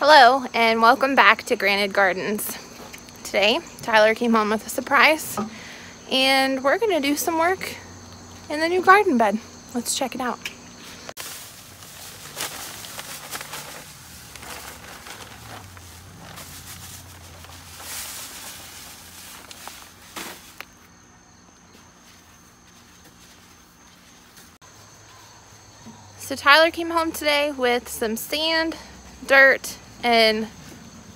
Hello and welcome back to Granted Gardens. Today, Tyler came home with a surprise and we're gonna do some work in the new garden bed. Let's check it out. So Tyler came home today with some sand, dirt, and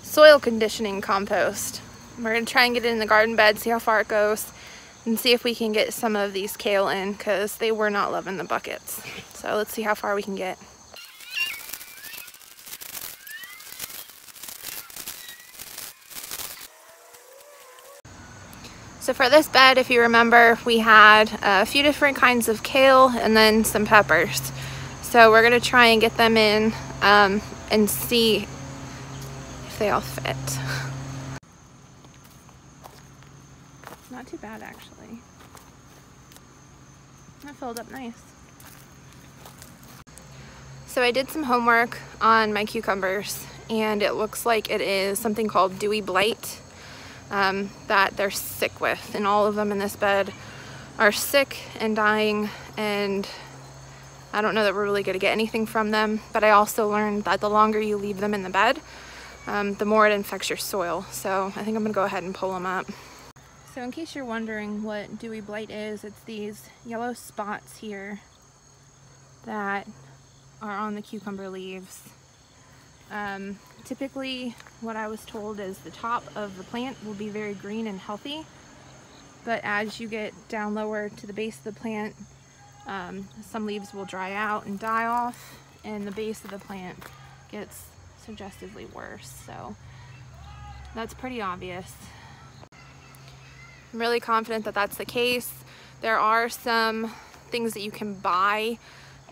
soil conditioning compost. We're gonna try and get it in the garden bed, see how far it goes, and see if we can get some of these kale in because they were not loving the buckets. So let's see how far we can get. So for this bed, if you remember, we had a few different kinds of kale and then some peppers. So we're gonna try and get them in um, and see they all fit. Not too bad actually. That filled up nice. So I did some homework on my cucumbers and it looks like it is something called dewy blight um, that they're sick with and all of them in this bed are sick and dying and I don't know that we're really going to get anything from them, but I also learned that the longer you leave them in the bed, um, the more it infects your soil. So I think I'm to go ahead and pull them up. So in case you're wondering what dewy blight is, it's these yellow spots here that are on the cucumber leaves. Um, typically what I was told is the top of the plant will be very green and healthy, but as you get down lower to the base of the plant, um, some leaves will dry out and die off and the base of the plant gets suggestively worse. So that's pretty obvious. I'm really confident that that's the case. There are some things that you can buy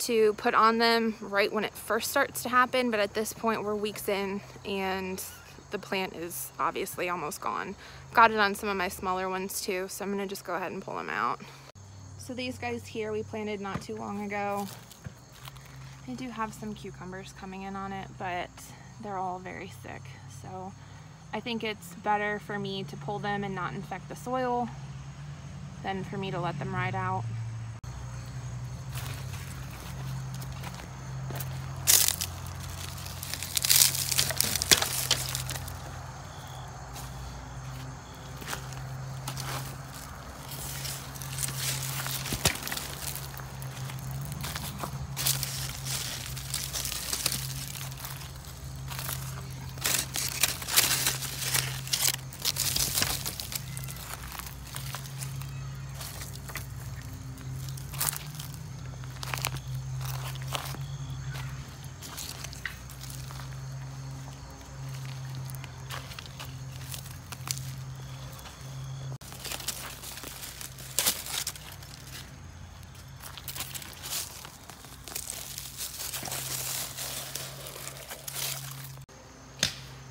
to put on them right when it first starts to happen, but at this point we're weeks in and the plant is obviously almost gone. Got it on some of my smaller ones too, so I'm gonna just go ahead and pull them out. So these guys here we planted not too long ago. They do have some cucumbers coming in on it, but they're all very sick. So I think it's better for me to pull them and not infect the soil than for me to let them ride out.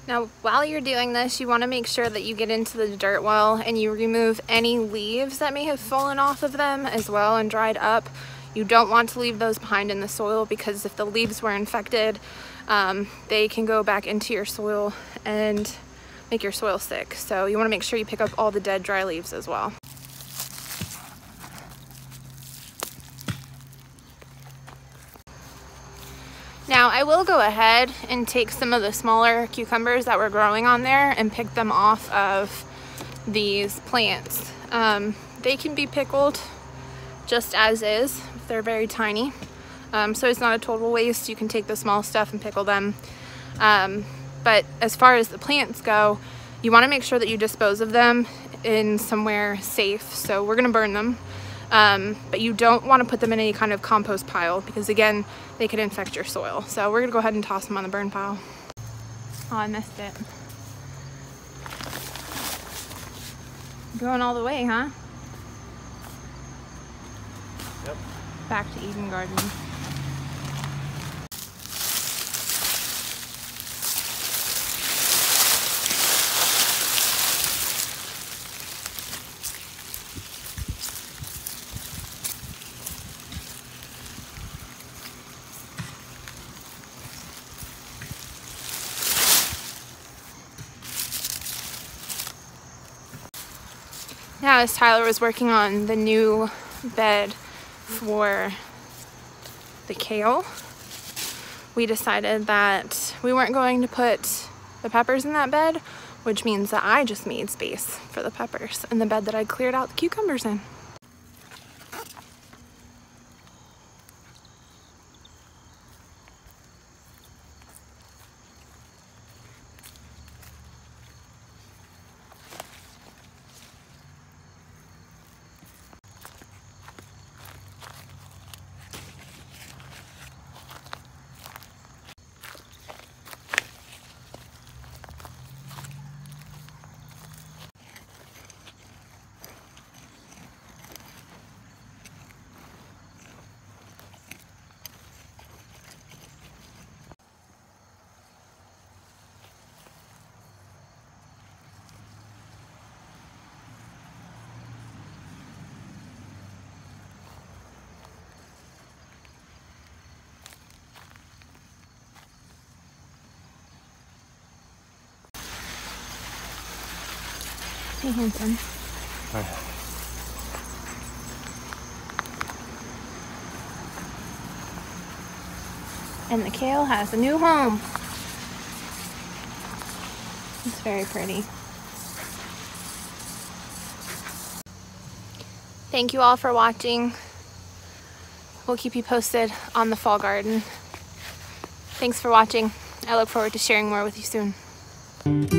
Now, while you're doing this, you want to make sure that you get into the dirt well and you remove any leaves that may have fallen off of them as well and dried up. You don't want to leave those behind in the soil because if the leaves were infected, um, they can go back into your soil and make your soil sick. So you want to make sure you pick up all the dead dry leaves as well. Now I will go ahead and take some of the smaller cucumbers that were growing on there and pick them off of these plants. Um, they can be pickled just as is they're very tiny. Um, so it's not a total waste. You can take the small stuff and pickle them. Um, but as far as the plants go, you want to make sure that you dispose of them in somewhere safe. So we're going to burn them. Um, but you don't want to put them in any kind of compost pile because again, they could infect your soil. So we're gonna go ahead and toss them on the burn pile. Oh, I missed it. Going all the way, huh? Yep. Back to Eden Garden. Now as Tyler was working on the new bed for the kale, we decided that we weren't going to put the peppers in that bed, which means that I just made space for the peppers in the bed that I cleared out the cucumbers in. Hey, Hanson. Hi. And the kale has a new home. It's very pretty. Thank you all for watching. We'll keep you posted on the fall garden. Thanks for watching. I look forward to sharing more with you soon.